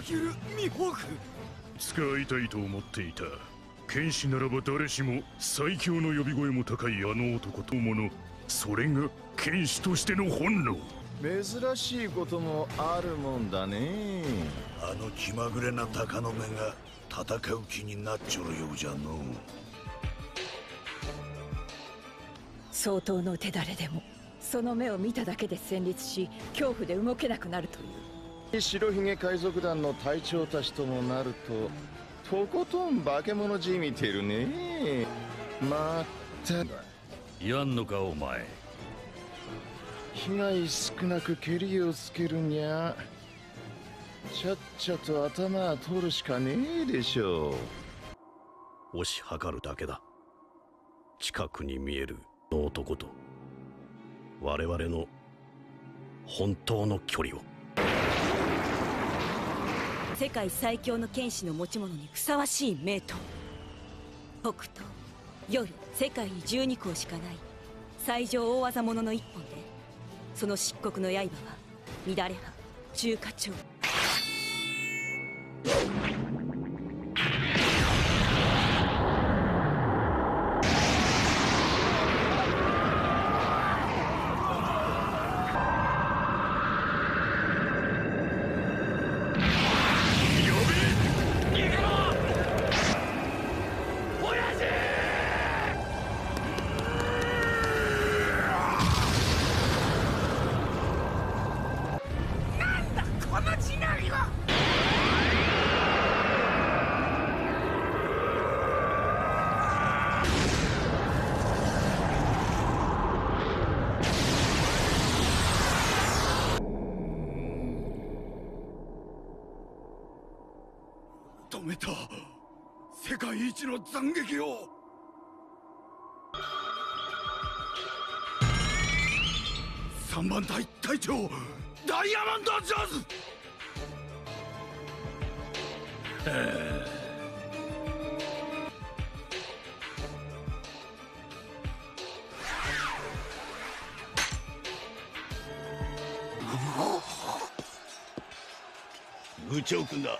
るミホフ使いたいと思っていた。剣士ならば誰しも最強の呼び声も高いあの男ともの。それが剣士としての本能。珍しいこともあるもんだね。あの気まぐれな鷹の目が戦う気になっちょるようじゃの相当の手だれでもその目を見ただけで戦慄し恐怖で動けなくなるという白ひげ海賊団の隊長たちともなるととことん化け物じみてるね。まった言わんのかお前。被害少なく蹴りをつけるにゃちゃっちゃと頭取るしかねえでしょ押し量るだけだ。近くに見えるの男と我々の本当の距離を世界最強の剣士の持ち物にふさわしい名刀。北東夜世界に12校しかない。最上大技者の一本でその漆黒の刃は乱れ派中華町止めた。世界一の斬撃を。三番隊隊長ダイヤモンド・ジョーズ！部長君だ